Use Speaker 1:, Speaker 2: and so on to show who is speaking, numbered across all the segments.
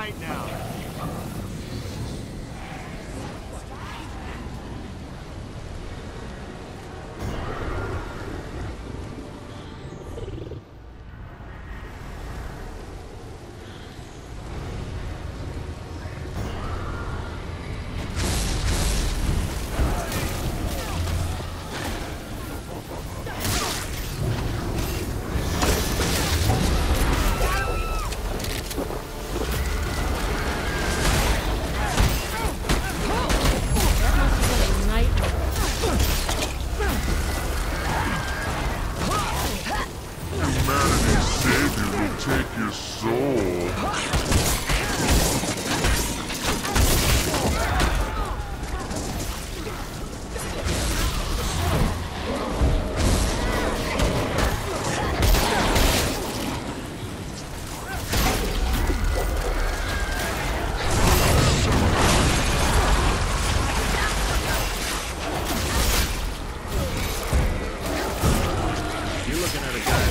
Speaker 1: right now.
Speaker 2: his soul.
Speaker 1: looking at a guy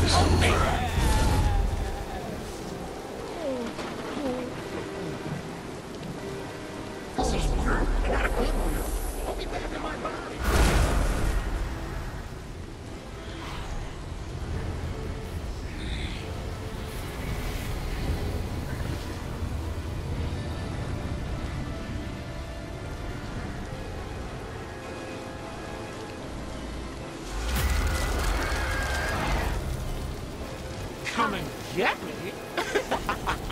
Speaker 1: this paper. come and get me?